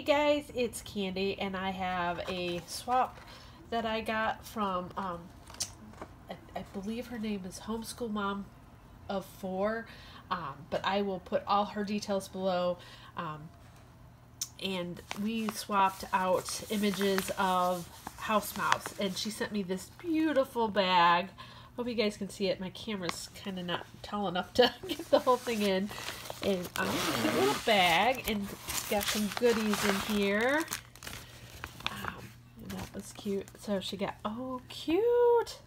Hey guys, it's Candy, and I have a swap that I got from, um, I, I believe her name is Homeschool Mom of Four, um, but I will put all her details below. Um, and we swapped out images of House Mouse, and she sent me this beautiful bag. Hope you guys can see it. My camera's kind of not tall enough to get the whole thing in. And um, a little bag, and got some goodies in here. Um, that was cute. So she got, oh, cute!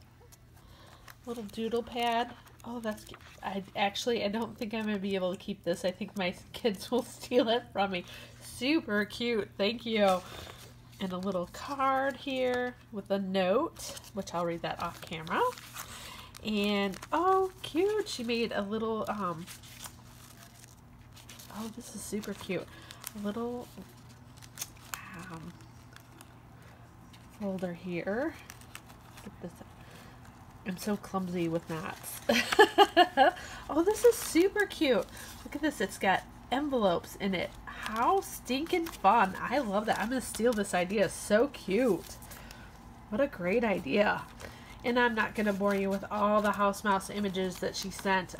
Little doodle pad. Oh, that's cute. I actually, I don't think I'm going to be able to keep this. I think my kids will steal it from me. Super cute. Thank you. And a little card here with a note, which I'll read that off camera. And, oh, cute. She made a little, um, oh, this is super cute. Little, um, folder here. Get this I'm so clumsy with knots. oh, this is super cute. Look at this. It's got envelopes in it. How stinking fun. I love that. I'm going to steal this idea. So cute. What a great idea. And I'm not going to bore you with all the house mouse images that she sent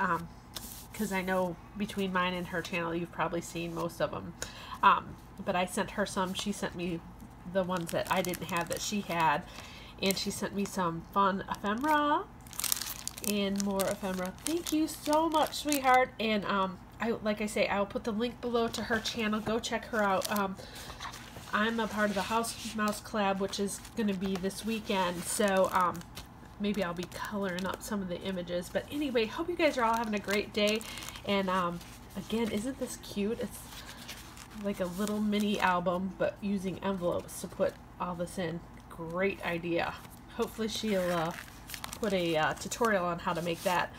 because I know between mine and her channel you've probably seen most of them. Um, but I sent her some. She sent me the ones that I didn't have that she had. And she sent me some fun ephemera and more ephemera. Thank you so much, sweetheart. And um, I like I say, I'll put the link below to her channel. Go check her out. Um, I'm a part of the House Mouse Collab, which is going to be this weekend. So um, maybe I'll be coloring up some of the images. But anyway, hope you guys are all having a great day. And um, again, isn't this cute? It's like a little mini album, but using envelopes to put all this in. Great idea. Hopefully she'll uh, put a uh, tutorial on how to make that.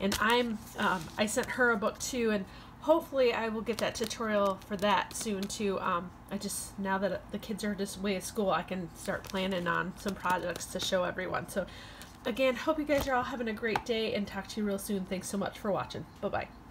And I'm, um, I sent her a book too, and hopefully I will get that tutorial for that soon too. Um, I just, now that the kids are just away at school, I can start planning on some projects to show everyone. So again, hope you guys are all having a great day and talk to you real soon. Thanks so much for watching. Bye-bye.